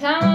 Come